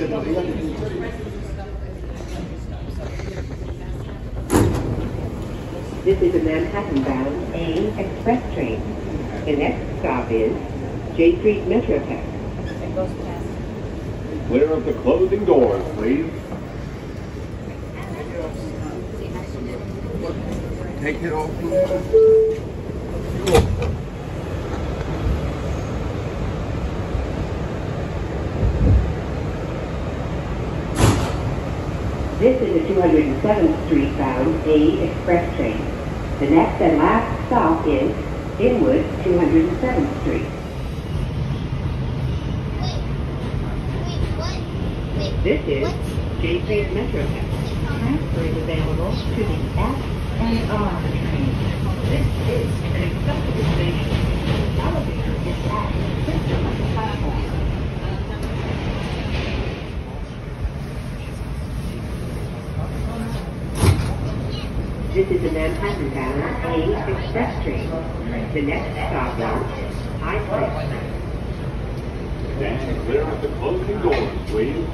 This is a Manhattan-bound A express train. The next stop is Jay Street MetroTech. Clear of the closing doors, please. Take it off. This is a 207th Street bound A express train. The next and last stop is Inwood 207th Street. This is Jay Street Metrotech. Transfer is available to the F and R train. This is an acceptable station. This is the Manhattan Bound A Express train. The next stop is High Place. Stand clear of the closing doors, please.